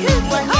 you you are.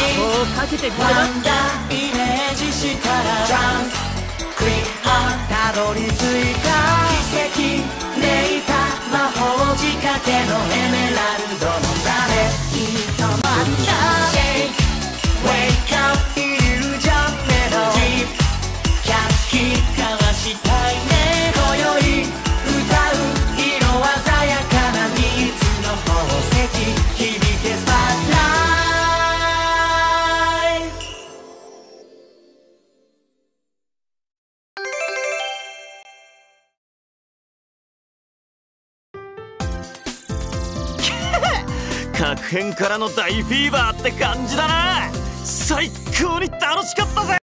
かけてくれワンダーイメージしたらチャンス。クリア。たどり着いた。奇跡。めいた。魔法仕掛けのエメラルド。各編からの大フィーバーって感じだな。最高に楽しかったぜ。